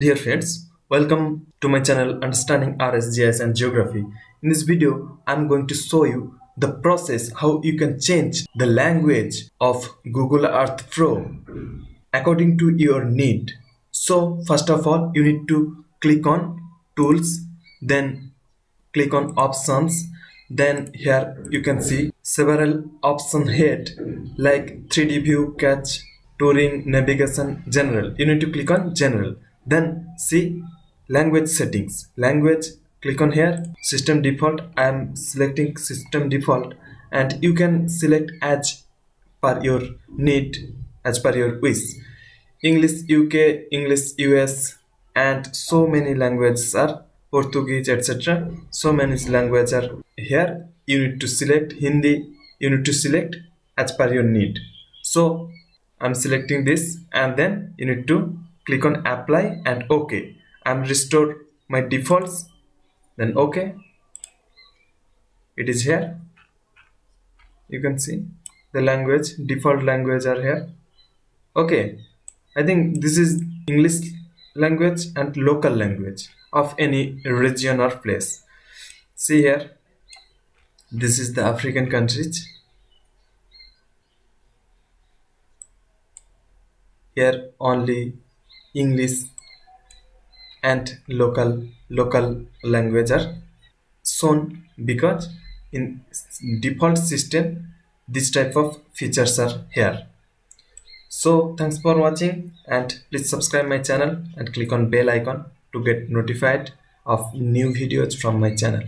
Dear friends, welcome to my channel Understanding RSGIS and Geography. In this video, I'm going to show you the process how you can change the language of Google Earth Pro according to your need. So first of all, you need to click on tools, then click on options, then here you can see several option head like 3D view, cache, touring, navigation, general. You need to click on general then see language settings. Language click on here system default. I am selecting system default and you can select as per your need as per your wish. English uk english us and so many languages are portuguese etc so many languages are here. You need to select hindi. You need to select as per your need. So i'm selecting this and then you need to click on apply and ok. I'm restored my defaults then ok. It is here. You can see the language default language are here. Okay i think this is english language and local language of any region or place. See here. This is the african countries. Here only English and local local language are shown because in default system this type of features are here. So thanks for watching and please subscribe my channel and click on bell icon to get notified of new videos from my channel